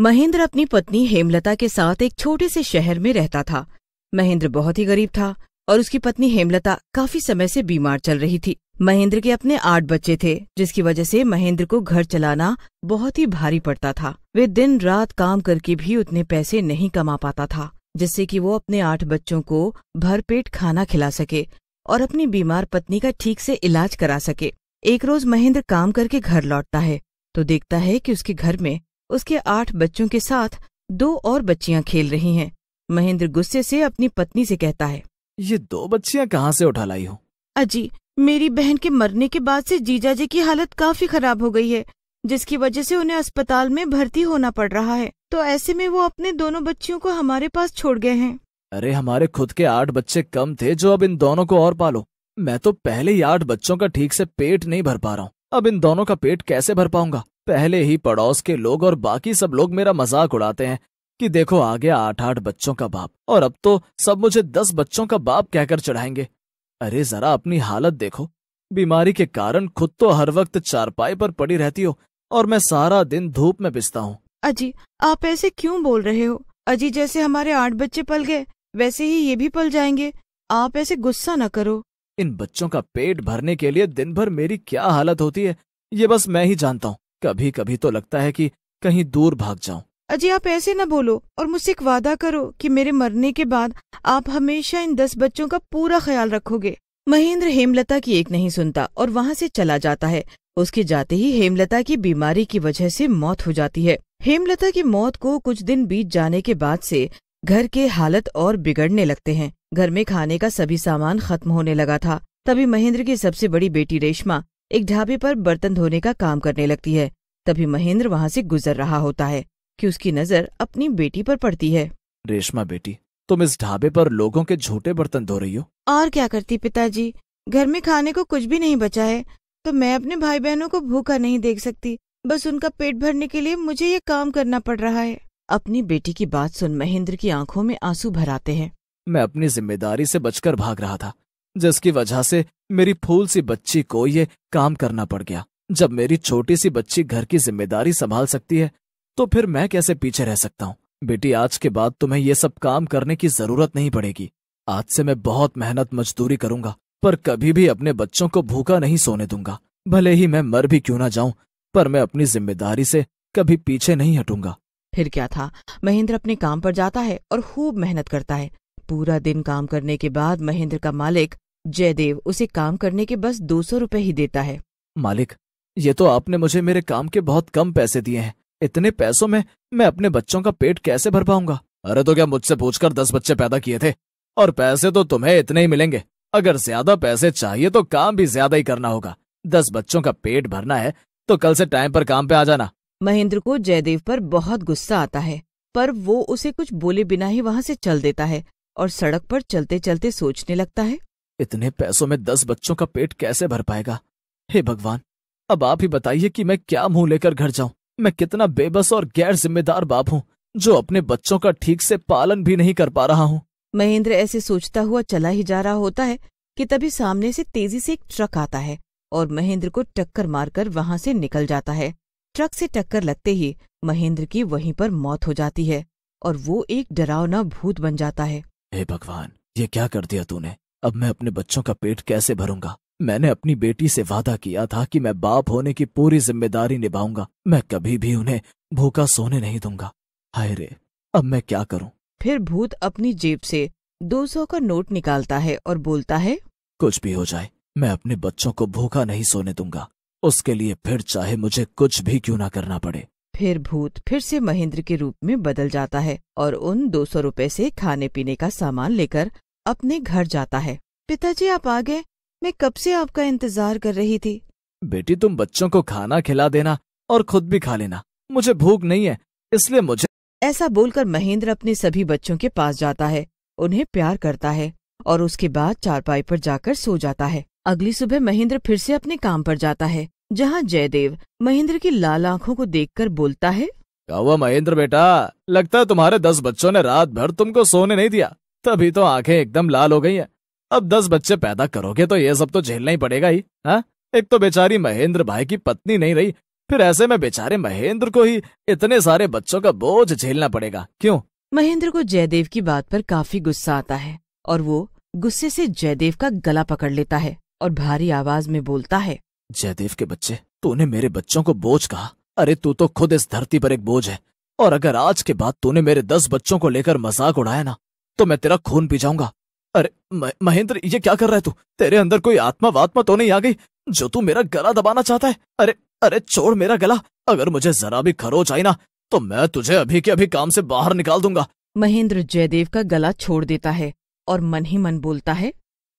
महेंद्र अपनी पत्नी हेमलता के साथ एक छोटे से शहर में रहता था। महेंद्र बहुत ही गरीब था और उसकी पत्नी हेमलता काफ़ी समय से बीमार चल रही थी। महेंद्र के अपने आठ बच्चे थे, जिसकी वजह से महेंद्र को घर चलाना बहुत ही भारी पड़ता था। वे दिन रात काम करके भी उतने पैसे नहीं कमा पाता था, जिससे कि वो अपने आठ बच्चों को भरपेट खाना खिला सके और अपनी बीमार पत्नी का ठीक से इलाज करा सके। एक रोज महेंद्र काम करके घर लौटता है तो देखता है कि उसके घर में उसके आठ बच्चों के साथ दो और बच्चियाँ खेल रही हैं। महेंद्र गुस्से से अपनी पत्नी से कहता है ये दो बच्चियाँ कहाँ से उठा लाई हो? अजी मेरी बहन के मरने के बाद से जीजा जी की हालत काफ़ी खराब हो गई है जिसकी वजह से उन्हें अस्पताल में भर्ती होना पड़ रहा है। तो ऐसे में वो अपने दोनों बच्चियों को हमारे पास छोड़ गए हैं। अरे हमारे खुद के आठ बच्चे कम थे जो अब इन दोनों को और पालो। मैं तो पहले ही आठ बच्चों का ठीक से पेट नहीं भर पा रहा हूँ। अब इन दोनों का पेट कैसे भर पाऊँगा? पहले ही पड़ोस के लोग और बाकी सब लोग मेरा मज़ाक उड़ाते हैं कि देखो आ गया आठ आठ बच्चों का बाप और अब तो सब मुझे दस बच्चों का बाप कहकर चढ़ाएँगे। अरे जरा अपनी हालत देखो। बीमारी के कारण खुद तो हर वक्त चारपाई पर पड़ी रहती हो और मैं सारा दिन धूप में पिसता हूँ। अजी आप ऐसे क्यों बोल रहे हो? अजी जैसे हमारे आठ बच्चे पल गए वैसे ही ये भी पल जाएँगे। आप ऐसे गुस्सा न करो। इन बच्चों का पेट भरने के लिए दिन भर मेरी क्या हालत होती है ये बस मैं ही जानता हूँ। कभी कभी तो लगता है कि कहीं दूर भाग जाऊँ। अजी, आप ऐसे न बोलो और मुझसे एक वादा करो कि मेरे मरने के बाद आप हमेशा इन दस बच्चों का पूरा ख्याल रखोगे। महेंद्र हेमलता की एक नहीं सुनता और वहाँ से चला जाता है। उसके जाते ही हेमलता की बीमारी की वजह से मौत हो जाती है। हेमलता की मौत को कुछ दिन बीत जाने के बाद से घर के हालत और बिगड़ने लगते हैं। घर में खाने का सभी सामान खत्म होने लगा था। तभी महेंद्र की सबसे बड़ी बेटी रेशमा एक ढाबे पर बर्तन धोने का काम करने लगती है। तभी महेंद्र वहाँ से गुजर रहा होता है कि उसकी नज़र अपनी बेटी पर पड़ती है। रेशमा बेटी तुम इस ढाबे पर लोगों के झूठे बर्तन धो रही हो? और क्या करती पिताजी? घर में खाने को कुछ भी नहीं बचा है तो मैं अपने भाई बहनों को भूखा नहीं देख सकती। बस उनका पेट भरने के लिए मुझे ये काम करना पड़ रहा है। अपनी बेटी की बात सुन महेंद्र की आँखों में आँसू भर आते हैं। मैं अपनी ज़िम्मेदारी से बचकर भाग रहा था। जिसकी वजह से मेरी फूल सी बच्ची को ये काम करना पड़ गया। जब मेरी छोटी सी बच्ची घर की ज़िम्मेदारी संभाल सकती है तो फिर मैं कैसे पीछे रह सकता हूँ? बेटी, आज के बाद तुम्हें ये सब काम करने की ज़रूरत नहीं पड़ेगी। आज से मैं बहुत मेहनत मजदूरी करूँगा, पर कभी भी अपने बच्चों को भूखा नहीं सोने दूँगा। भले ही मैं मर भी क्यों ना जाऊँ, पर मैं अपनी ज़िम्मेदारी से कभी पीछे नहीं हटूँगा। फिर क्या था? महेंद्र अपने काम पर जाता है और खूब मेहनत करता है। पूरा दिन काम करने के बाद महेंद्र का मालिक जयदेव उसे काम करने के बस दो सौ रुपये ही देता है। मालिक ये तो आपने मुझे मेरे काम के बहुत कम पैसे दिए हैं। इतने पैसों में मैं अपने बच्चों का पेट कैसे भर पाऊँगा? अरे तो क्या मुझसे पूछकर दस बच्चे पैदा किए थे? और पैसे तो तुम्हें इतने ही मिलेंगे। अगर ज़्यादा पैसे चाहिए तो काम भी ज़्यादा ही करना होगा। दस बच्चों का पेट भरना है तो कल से टाइम पर काम पे आ जाना। महेंद्र को जयदेव पर बहुत गुस्सा आता है पर वो उसे कुछ बोले बिना ही वहाँ से चल देता है। और सड़क पर चलते चलते सोचने लगता है। इतने पैसों में दस बच्चों का पेट कैसे भर पाएगा? हे भगवान अब आप ही बताइए कि मैं क्या मुँह लेकर घर जाऊँ? मैं कितना बेबस और गैर जिम्मेदार बाप हूँ जो अपने बच्चों का ठीक से पालन भी नहीं कर पा रहा हूँ। महेंद्र ऐसे सोचता हुआ चला ही जा रहा होता है कि तभी सामने से तेज़ी से एक ट्रक आता है और महेंद्र को टक्कर मारकर वहाँ से निकल जाता है। ट्रक से टक्कर लगते ही महेंद्र की वहीं पर मौत हो जाती है और वो एक डरावना भूत बन जाता है। हे भगवान ये क्या कर दिया तूने? अब मैं अपने बच्चों का पेट कैसे भरूँगा? मैंने अपनी बेटी से वादा किया था कि मैं बाप होने की पूरी ज़िम्मेदारी निभाऊँगा। मैं कभी भी उन्हें भूखा सोने नहीं दूँगा। हाय रे अब मैं क्या करूँ? फिर भूत अपनी जेब से दो सौ का नोट निकालता है और बोलता है कुछ भी हो जाए मैं अपने बच्चों को भूखा नहीं सोने दूँगा। उसके लिए फिर चाहे मुझे कुछ भी क्यों ना करना पड़े। फिर भूत फिर से महेंद्र के रूप में बदल जाता है और उन दो सौ रुपये से खाने पीने का सामान लेकर अपने घर जाता है। पिताजी आप आ गए। मैं कब से आपका इंतज़ार कर रही थी? बेटी तुम बच्चों को खाना खिला देना और खुद भी खा लेना। मुझे भूख नहीं है इसलिए मुझे ऐसा बोलकर महेंद्र अपने सभी बच्चों के पास जाता है उन्हें प्यार करता है और उसके बाद चारपाई पर जाकर सो जाता है। अगली सुबह महेंद्र फिर से अपने काम पर जाता है। जहाँ जयदेव महेंद्र की लाल आँखों को देखकर बोलता है हुआ महेंद्र बेटा? लगता है तुम्हारे दस बच्चों ने रात भर तुमको सोने नहीं दिया। तभी तो आँखें एकदम लाल हो गई हैं। अब दस बच्चे पैदा करोगे तो ये सब तो झेलना ही पड़ेगा ही हा? एक तो बेचारी महेंद्र भाई की पत्नी नहीं रही फिर ऐसे में बेचारे महेंद्र को ही इतने सारे बच्चों का बोझ झेलना पड़ेगा। क्यों? महेंद्र को जयदेव की बात पर काफ़ी गुस्सा आता है और वो गुस्से से जयदेव का गला पकड़ लेता है और भारी आवाज़ में बोलता है जयदेव के बच्चे तूने मेरे बच्चों को बोझ कहा। अरे तू तो खुद इस धरती पर एक बोझ है। और अगर आज के बाद तूने मेरे दस बच्चों को लेकर मज़ाक उड़ाया ना तो मैं तेरा खून पी जाऊँगा। अरे महेंद्र ये क्या कर रहा है तू? तेरे अंदर कोई आत्मा वात्मा तो नहीं आ गई जो तू मेरा गला दबाना चाहता है? अरे अरे छोड़ मेरा गला। अगर मुझे जरा भी खरोच आई ना तो मैं तुझे अभी के अभी काम से बाहर निकाल दूँगा। महेंद्र जयदेव का गला छोड़ देता है और मन ही मन बोलता है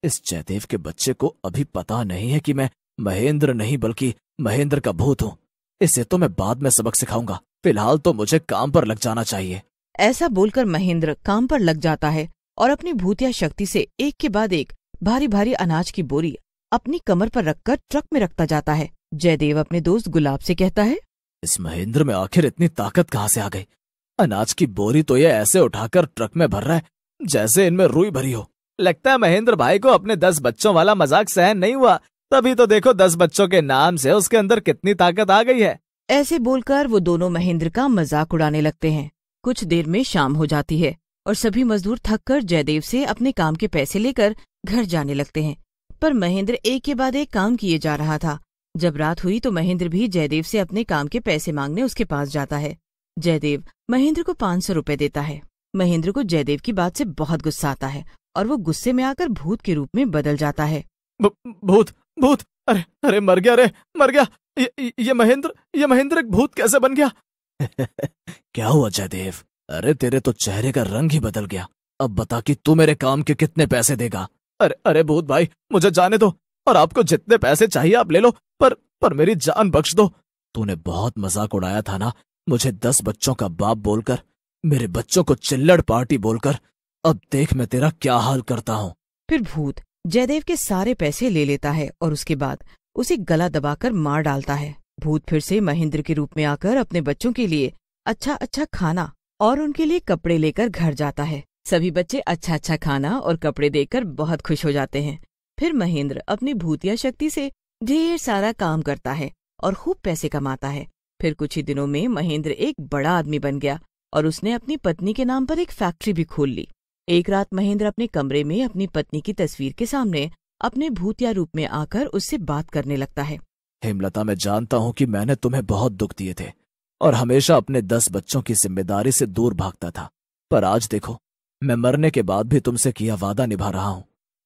इस जयदेव के बच्चे को अभी पता नहीं है कि मैं महेंद्र नहीं बल्कि महेंद्र का भूत हूँ। इसे तो मैं बाद में सबक सिखाऊँगा। फ़िलहाल तो मुझे काम पर लग जाना चाहिए। ऐसा बोलकर महेंद्र काम पर लग जाता है और अपनी भूतिया शक्ति से एक के बाद एक भारी भारी अनाज की बोरी अपनी कमर पर रखकर ट्रक में रखता जाता है। जयदेव अपने दोस्त गुलाब से कहता है इस महेंद्र में आखिर इतनी ताकत कहाँ से आ गई? अनाज की बोरी तो ये ऐसे उठाकर ट्रक में भर रहा है जैसे इनमें रुई भरी हो। लगता है महेंद्र भाई को अपने दस बच्चों वाला मज़ाक सहन नहीं हुआ। तभी तो देखो दस बच्चों के नाम से उसके अंदर कितनी ताकत आ गई है। ऐसे बोलकर वो दोनों महेंद्र का मज़ाक उड़ाने लगते हैं। कुछ देर में शाम हो जाती है और सभी मजदूर थककर जयदेव से अपने काम के पैसे लेकर घर जाने लगते हैं। पर महेंद्र एक के बाद एक काम किए जा रहा था। जब रात हुई तो महेंद्र भी जयदेव से अपने काम के पैसे मांगने उसके पास जाता है। जयदेव महेंद्र को पाँच सौ रुपये देता है। महेंद्र को जयदेव की बात से बहुत गुस्सा आता है और वो गुस्से में आकर भूत के रूप में बदल जाता है। भूत भूत अरे अरे मर गया अरे मर गया। ये, ये महेंद्र ये महेंद्र एक भूत कैसे बन गया? क्या हुआ जयदेव? अरे तेरे तो चेहरे का रंग ही बदल गया। अब बता कि तू मेरे काम के कितने पैसे देगा। अरे अरे भूत भाई मुझे जाने दो और आपको जितने पैसे चाहिए आप ले लो पर पर मेरी जान बख्श दो। तूने बहुत मज़ाक उड़ाया था ना मुझे दस बच्चों का बाप बोलकर मेरे बच्चों को चिल्लड़ पार्टी बोलकर अब देख मैं तेरा क्या हाल करता हूँ। फिर भूत जयदेव के सारे पैसे ले लेता है और उसके बाद उसे गला दबाकर मार डालता है। भूत फिर से महेंद्र के रूप में आकर अपने बच्चों के लिए अच्छा अच्छा खाना और उनके लिए कपड़े लेकर घर जाता है। सभी बच्चे अच्छा अच्छा खाना और कपड़े देकर बहुत खुश हो जाते हैं। फिर महेंद्र अपनी भूतिया शक्ति से ढेर सारा काम करता है और खूब पैसे कमाता है। फिर कुछ ही दिनों में महेंद्र एक बड़ा आदमी बन गया और उसने अपनी पत्नी के नाम पर एक फैक्ट्री भी खोल ली। एक रात महेंद्र अपने कमरे में अपनी पत्नी की तस्वीर के सामने अपने भूतिया रूप में आकर उससे बात करने लगता है। हेमलता, मैं जानता हूँ कि मैंने तुम्हें बहुत दुख दिए थे और हमेशा अपने दस बच्चों की ज़िम्मेदारी से दूर भागता था। पर आज देखो, मैं मरने के बाद भी तुमसे किया वादा निभा रहा हूँ।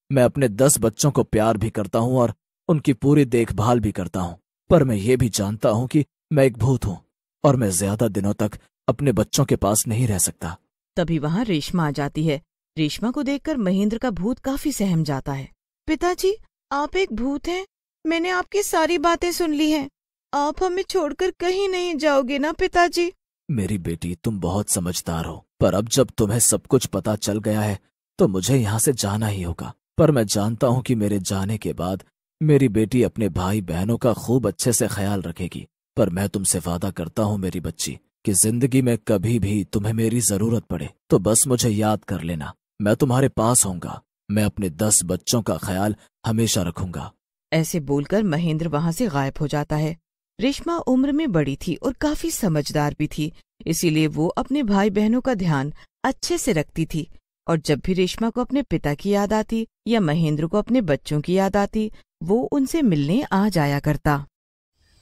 मैं अपने दस बच्चों को प्यार भी करता हूँ और उनकी पूरी देखभाल भी करता हूँ। पर मैं ये भी जानता हूँ कि मैं एक भूत हूँ और मैं ज़्यादा दिनों तक अपने बच्चों के पास नहीं रह सकता। तभी वहाँ रेशमा आ जाती है। रेशमा को देखकर महेंद्र का भूत काफ़ी सहम जाता है। पिताजी, आप एक भूत हैं। मैंने आपकी सारी बातें सुन ली हैं। आप हमें छोड़कर कहीं नहीं जाओगे ना पिताजी? मेरी बेटी, तुम बहुत समझदार हो, पर अब जब तुम्हें सब कुछ पता चल गया है तो मुझे यहाँ से जाना ही होगा। पर मैं जानता हूँ कि मेरे जाने के बाद मेरी बेटी अपने भाई बहनों का खूब अच्छे से ख्याल रखेगी, पर मैं तुमसे वादा करता हूँ मेरी बच्ची कि ज़िंदगी में कभी भी तुम्हें मेरी ज़रूरत पड़े तो बस मुझे याद कर लेना। मैं तुम्हारे पास होऊँगा। मैं अपने दस बच्चों का ख्याल हमेशा रखूँगा। ऐसे बोलकर महेंद्र वहाँ से गायब हो जाता है। रेशमा उम्र में बड़ी थी और काफ़ी समझदार भी थी, इसीलिए वो अपने भाई बहनों का ध्यान अच्छे से रखती थी। और जब भी रेशमा को अपने पिता की याद आती या महेंद्र को अपने बच्चों की याद आती, वो उनसे मिलने आ जाया करता।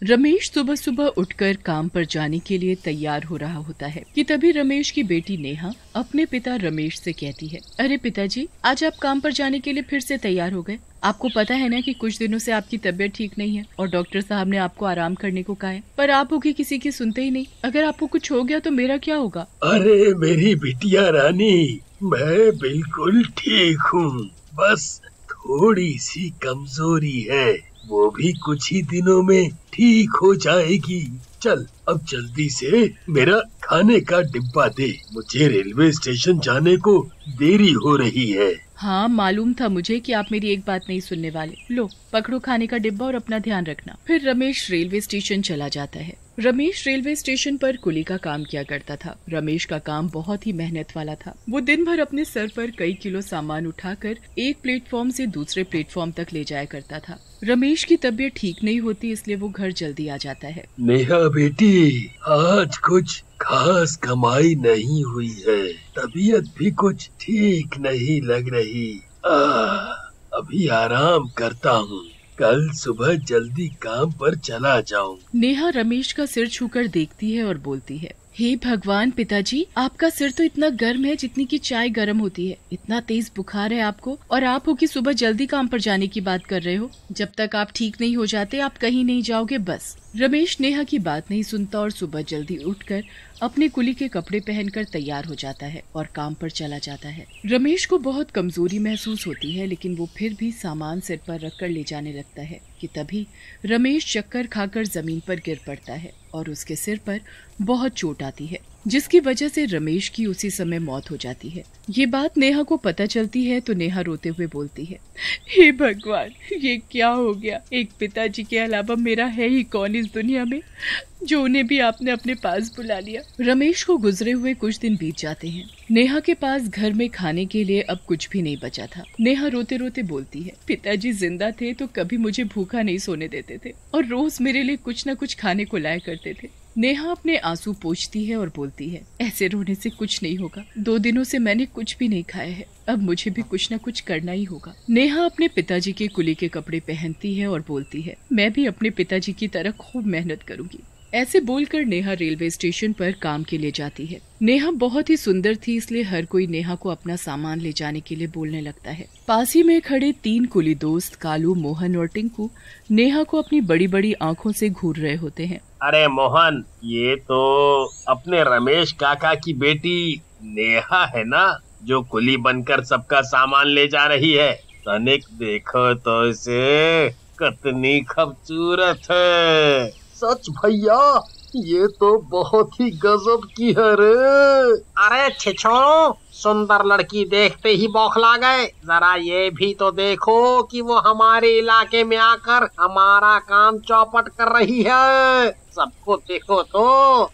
रमेश सुबह सुबह उठकर काम पर जाने के लिए तैयार हो रहा होता है कि तभी रमेश की बेटी नेहा अपने पिता रमेश से कहती है, अरे पिताजी, आज आप काम पर जाने के लिए फिर से तैयार हो गए। आपको पता है ना कि कुछ दिनों से आपकी तबीयत ठीक नहीं है और डॉक्टर साहब ने आपको आराम करने को कहा है, पर आप होगी किसी की सुनते ही नहीं। अगर आपको कुछ हो गया तो मेरा क्या होगा? अरे मेरी बिटिया रानी, मैं बिल्कुल ठीक हूँ। बस थोड़ी सी कमज़ोरी है। वो भी कुछ ही दिनों में ठीक हो जाएगी। चल, अब जल्दी से मेरा खाने का डिब्बा दे। मुझे रेलवे स्टेशन जाने को देरी हो रही है। हाँ मालूम था मुझे कि आप मेरी एक बात नहीं सुनने वाले। लो, पकड़ो खाने का डिब्बा और अपना ध्यान रखना। फिर रमेश रेलवे स्टेशन चला जाता है। रमेश रेलवे स्टेशन पर कुली का काम किया करता था। रमेश का काम बहुत ही मेहनत वाला था। वो दिन भर अपने सर पर कई किलो सामान उठाकर एक प्लेटफॉर्म से दूसरे प्लेटफॉर्म तक ले जाया करता था। रमेश की तबीयत ठीक नहीं होती, इसलिए वो घर जल्दी आ जाता है। नेहा बेटी, आज कुछ खास कमाई नहीं हुई है। तबीयत भी कुछ ठीक नहीं लग रही। आ, अभी आराम करता हूँ। कल सुबह जल्दी काम पर चला जाऊँ। नेहा रमेश का सिर छूकर देखती है और बोलती है हे भगवान पिताजी आपका सिर तो इतना गर्म है जितनी की चाय गर्म होती है। इतना तेज बुखार है आपको और आप हो कि सुबह जल्दी काम पर जाने की बात कर रहे हो। जब तक आप ठीक नहीं हो जाते आप कहीं नहीं जाओगे बस। रमेश नेहा की बात नहीं सुनता और सुबह जल्दी उठकर अपने कुली के कपड़े पहनकर तैयार हो जाता है और काम पर चला जाता है। रमेश को बहुत कमज़ोरी महसूस होती है, लेकिन वो फिर भी सामान सिर पर रखकर ले जाने लगता है कि तभी रमेश चक्कर खाकर ज़मीन पर गिर पड़ता है और उसके सिर पर बहुत चोट आती है। जिसकी वजह से रमेश की उसी समय मौत हो जाती है। ये बात नेहा को पता चलती है तो नेहा रोते हुए बोलती है, हे भगवान, ये क्या हो गया? एक पिताजी के अलावा मेरा है ही कौन इस दुनिया में? जो उन्हें भी आपने अपने पास बुला लिया। रमेश को गुजरे हुए कुछ दिन बीत जाते हैं। नेहा के पास घर में खाने के लिए अब कुछ भी नहीं बचा था। नेहा रोते रोते बोलती है, पिताजी ज़िंदा थे तो कभी मुझे भूखा नहीं सोने देते थे और रोज मेरे लिए कुछ न कुछ खाने को लाया करते थे। नेहा अपने आँसू पोछती है और बोलती है, ऐसे रोने से कुछ नहीं होगा। दो दिनों से मैंने कुछ भी नहीं खाया है। अब मुझे भी कुछ न कुछ करना ही होगा। नेहा अपने पिताजी के कुली के कपड़े पहनती है और बोलती है, मैं भी अपने पिताजी की तरह खूब मेहनत करूँगी। ऐसे बोलकर नेहा रेलवे स्टेशन पर काम के लिए जाती है। नेहा बहुत ही सुंदर थी, इसलिए हर कोई नेहा को अपना सामान ले जाने के लिए बोलने लगता है। पास ही में खड़े तीन कुली दोस्त, कालू, मोहन और टिंकू, नेहा को अपनी बड़ी बड़ी आँखों से घूर रहे होते हैं। अरे मोहन, ये तो अपने रमेश काका की बेटी नेहा है ना, जो कुली बनकर सबका सामान ले जा रही है। तनिक देखो तो इसे, कितनी खूबसूरत है। सच भैया, ये तो बहुत ही गजब की है रे। अरे, छिछो, सुंदर लड़की देखते ही बौखला गए। जरा ये भी तो देखो कि वो हमारे इलाके में आकर हमारा काम चौपट कर रही है। सबको देखो तो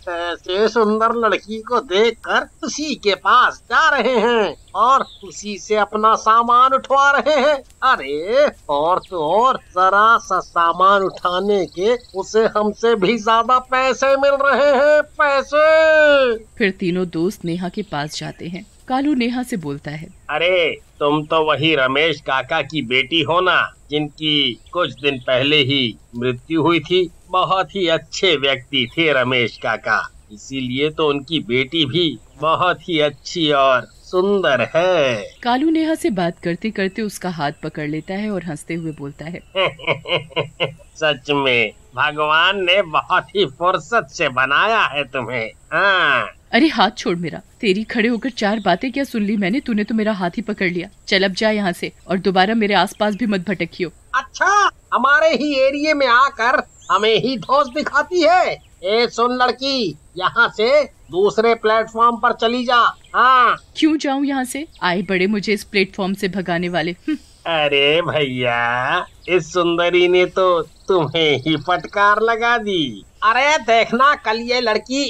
ऐसे सुंदर लड़की को देखकर उसी के पास जा रहे हैं और उसी से अपना सामान उठवा रहे हैं। अरे और तो और जरा सा सामान उठाने के उसे हमसे भी ज़्यादा पैसे मिल रहे हैं पैसे। फिर तीनों दोस्त नेहा के पास जाते हैं। कालू नेहा से बोलता है अरे तुम तो वही रमेश काका की बेटी हो ना जिनकी कुछ दिन पहले ही मृत्यु हुई थी। बहुत ही अच्छे व्यक्ति थे रमेश काका। इसीलिए तो उनकी बेटी भी बहुत ही अच्छी और सुंदर है। कालू नेहा से बात करते करते उसका हाथ पकड़ लेता है और हँसते हुए बोलता है सच में भगवान ने बहुत ही फुर्सत से बनाया है तुम्हें हाँ। अरे हाथ छोड़ मेरा तेरी खड़े होकर चार बातें क्या सुन ली मैंने तूने तो मेरा हाथ ही पकड़ लिया। चल अब जा यहाँ से और दोबारा मेरे आसपास भी मत भटकियो। अच्छा हमारे ही एरिया में आकर हमें ही धोस दिखाती है। ए सुन लड़की यहाँ से दूसरे प्लेटफॉर्म पर चली जा। हाँ। क्यों जाऊँ यहाँ से? आए बड़े मुझे इस प्लेटफॉर्म से भगाने वाले। हम्म, अरे भैया इस सुंदरी ने तो तुम्हें ही फटकार लगा दी। अरे देखना कल ये लड़की।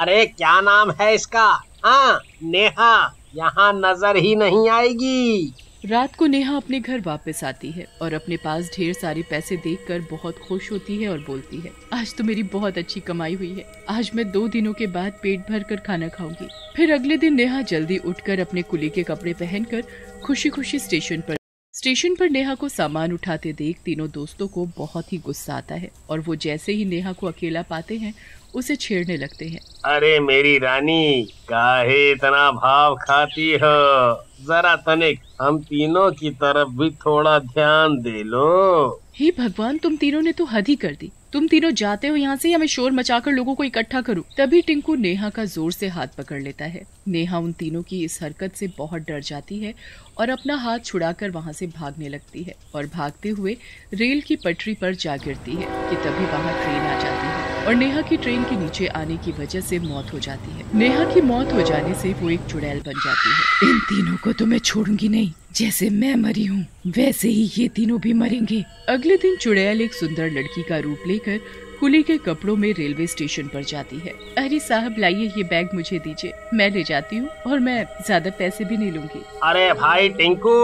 अरे क्या नाम है इसका? हाँ नेहा यहाँ नज़र ही नहीं आएगी। रात को नेहा अपने घर वापस आती है और अपने पास ढेर सारे पैसे देखकर बहुत खुश होती है और बोलती है, आज तो मेरी बहुत अच्छी कमाई हुई है। आज मैं दो दिनों के बाद पेट भर कर खाना खाऊँगी। फिर अगले दिन नेहा जल्दी उठकर अपने कुली के कपड़े पहनकर खुशी खुशी स्टेशन पर स्टेशन पर नेहा को सामान उठाते देख तीनों दोस्तों को बहुत ही गुस्सा आता है और वो जैसे ही नेहा को अकेला पाते हैं, उसे छेड़ने लगते हैं। अरे मेरी रानी, काहे इतना भाव खाती हो? जरा तनिक हम तीनों की तरफ़ भी थोड़ा ध्यान दे लो। हे भगवान, तुम तीनों ने तो हद ही कर दी। तुम तीनों जाते हो यहाँ से या मैं शोर मचाकर लोगों को इकट्ठा करूँ? तभी टिंकू नेहा का ज़ोर से हाथ पकड़ लेता है। नेहा उन तीनों की इस हरकत से बहुत डर जाती है और अपना हाथ छुड़ाकर वहाँ से भागने लगती है और भागते हुए रेल की पटरी पर जा गिरती है कि तभी वहाँ ट्रेन आ जाती है। और नेहा की ट्रेन के नीचे आने की वजह से मौत हो जाती है। नेहा की मौत हो जाने से वो एक चुड़ैल बन जाती है। इन तीनों को तो मैं छोड़ूँगी नहीं। जैसे मैं मरी हूँ, वैसे ही ये तीनों भी मरेंगे। अगले दिन चुड़ैल एक सुंदर लड़की का रूप लेकर कुली के कपड़ों में रेलवे स्टेशन पर जाती है। अरे साहब लाइए ये बैग मुझे दीजिए। मैं ले जाती हूँ और मैं ज़्यादा पैसे भी नहीं लूँगी। अरे भाई टिंकू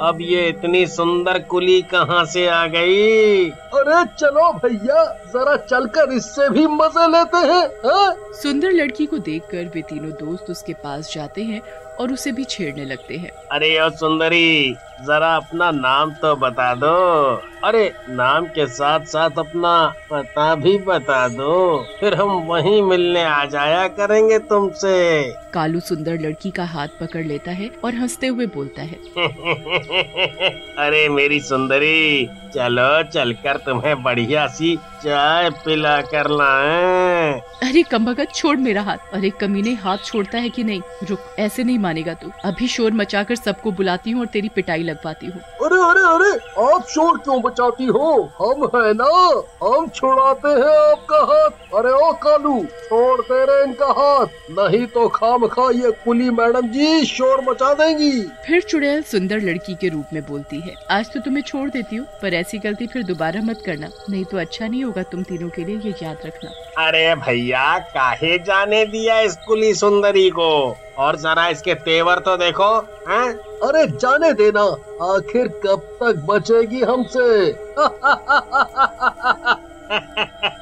अब ये इतनी सुंदर कुली कहाँ से आ गई? अरे चलो भैया जरा चलकर इससे भी मज़े लेते हैं हाँ? सुंदर लड़की को देखकर वे तीनों दोस्त उसके पास जाते हैं और उसे भी छेड़ने लगते हैं। अरे, ओ सुंदरी, जरा अपना नाम तो बता दो। अरे, नाम के साथ साथ अपना पता भी बता दो। फिर हम वहीं मिलने आ जाया करेंगे तुमसे। कालू सुंदर लड़की का हाथ पकड़ लेता है और हँसते हुए बोलता है। अरे मेरी सुंदरी चलो चलकर तुम्हें बढ़िया सी चाय पिला कर लाए। अरे कमभगत छोड़ मेरा हाथ। अरे कमीने हाथ छोड़ता है कि नहीं? रुक ऐसे नहीं मानेगा तू। अभी शोर मचाकर सबको बुलाती हूँ और तेरी पिटाई लगवाती हूँ। अरे अरे अरे आप शोर क्यों बचाती हो? हम है ना? हम छुड़ाते हैं आपका हाथ। अरे ओ कालू छोड़ दे रहे इनका हाथ। नहीं तो खाम खा ये कुली मैडम जी शोर मचा देंगी। फिर चुड़ैल सुंदर लड़की के रूप में बोलती है आज तो तुम्हें छोड़ देती हूँ पर ऐसी गलती फिर दोबारा मत करना नहीं तो अच्छा नहीं होगा तुम तीनों के लिए ये याद रखना। अरे भैया काहे जाने दिया इस कुली सुंदरी को? और जरा इसके तेवर तो देखो हैं? अरे जाने देना आखिर कब तक बचेगी हमसे?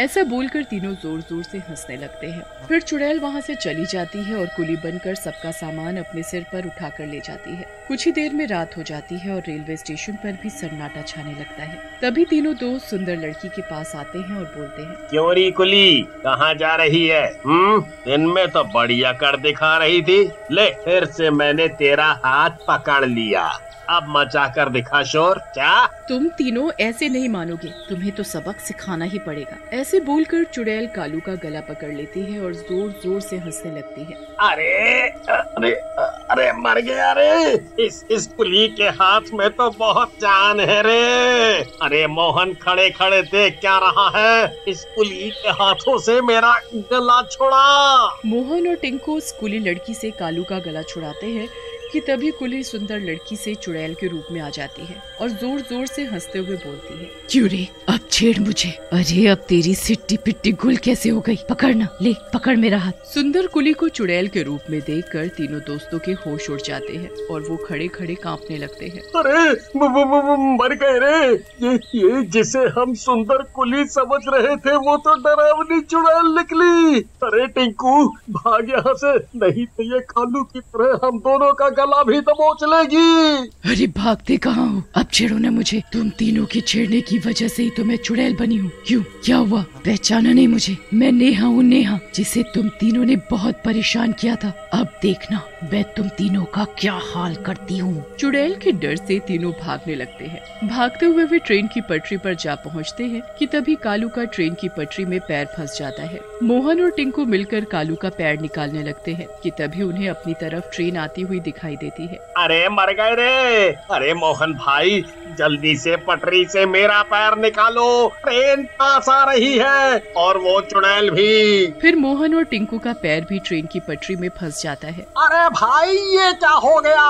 ऐसा बोलकर तीनों ज़ोर ज़ोर से हंसने लगते हैं। फिर चुड़ैल वहाँ से चली जाती है और कुली बनकर सबका सामान अपने सिर पर उठाकर ले जाती है। कुछ ही देर में रात हो जाती है और रेलवे स्टेशन पर भी सन्नाटा छाने लगता है। तभी तीनों दोस्त सुंदर लड़की के पास आते हैं और बोलते हैं, क्यों री कुली? कहाँ जा रही है? हम्म? दिन में तो बढ़िया कर दिखा रही थी। ले, फिर से मैंने तेरा हाथ पकड़ लिया। अब मचा कर दिखा शोर क्या? तुम तीनों ऐसे नहीं मानोगे। तुम्हें तो सबक सिखाना ही पड़ेगा। ऐसे बोलकर चुड़ैल कालू का गला पकड़ लेती है और ज़ोर ज़ोर से हंसने लगती है। अरे अरे अरे मर गया रे। इस इस कुली के हाथ में तो बहुत जान है रे। अरे मोहन खड़े खड़े देख क्या रहा है? इस कुली के हाथों से मेरा गला छोड़ा। मोहन और टिंकू उस कुली लड़की से कालू का गला छुड़ाते हैं। कि तभी कुली सुंदर लड़की से चुड़ैल के रूप में आ जाती है और ज़ोर ज़ोर से हँसते हुए बोलती है क्यों रे? अब छेड़ मुझे। अरे अब तेरी सिट्टी पिट्टी गुल कैसे हो गई? पकड़ना ले पकड़ मेरा हाथ। सुंदर कुली को चुड़ैल के रूप में देख कर तीनों दोस्तों के होश उड़ जाते हैं और वो खड़े खड़े कांपने लगते हैं। अरे मर गए रे। ये ये जिसे हम सुंदर कुली समझ रहे थे वो तो डरावनी चुड़ैल निकली। अरे टिंकू भाग यहाँ से। नहीं तो ये कालू की तरह हम दोनों का गला भी दबोच लेगी। अरे भागते कहाँ हो? अब छेड़ो ना मुझे। तुम तीनों के छेड़ने की वजह से ही तो मैं चुड़ैल बनी हूँ। क्यों? क्या हुआ? पहचाना नहीं मुझे। मैं नेहा हूँ नेहा जिसे तुम तीनों ने बहुत परेशान किया था। अब देखना मैं तुम तीनों का क्या हाल करती हूँ। चुड़ैल के डर से तीनों भागने लगते हैं। भागते हुए वे ट्रेन की पटरी पर जा पहुँचते हैं कि तभी कालू का ट्रेन की पटरी में पैर फंस जाता है। मोहन और टिंकू मिलकर कालू का पैर निकालने लगते हैं कि तभी उन्हें अपनी तरफ़ ट्रेन आती हुई दिखाई देती है। अरे मर गए रे। अरे मोहन भाई जल्दी से पटरी से मेरा पैर निकालो। ट्रेन पास आ रही है और वो चुड़ैल भी। फिर मोहन और टिंकू का पैर भी ट्रेन की पटरी में फंस जाता है। अरे भाई ये क्या हो गया?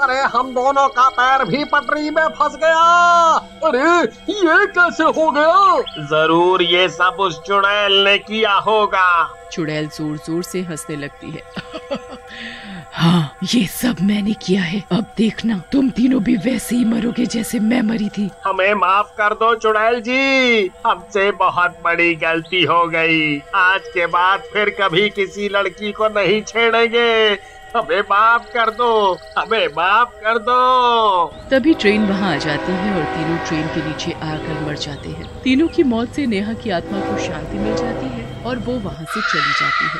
अरे हम दोनों का पैर भी पटरी में फंस गया। अरे ये कैसे हो गया? ज़रूर ये सब उस चुड़ैल ने किया होगा। चुड़ैल ज़ोर ज़ोर से हंसने लगती है। हाँ ये सब मैंने किया है। अब देखना तुम तीनों भी वैसे ही मरोगे जैसे मैं मरी थी। हमें माफ़ कर दो चुड़ैल जी। हमसे बहुत बड़ी गलती हो गई। आज के बाद फिर कभी किसी लड़की को नहीं छेड़ेंगे। हमें माफ़ कर दो हमें माफ़ कर दो। तभी ट्रेन वहाँ आ जाती है और तीनों ट्रेन के नीचे आकर मर जाते हैं। तीनों की मौत से नेहा की आत्मा को शांति मिल जाती है और वो वहाँ से चली जाती है।